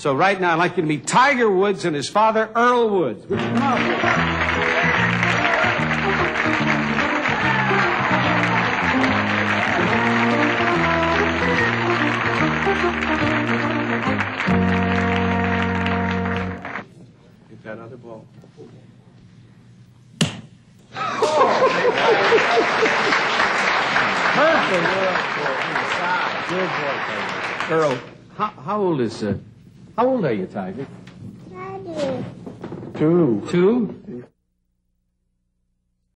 So right now, I'd like you to meet Tiger Woods and his father, Earl Woods. Would you come out? Get that other ball. Earl, how, how old is uh, how old are you, Tiger? Daddy. Two. Two?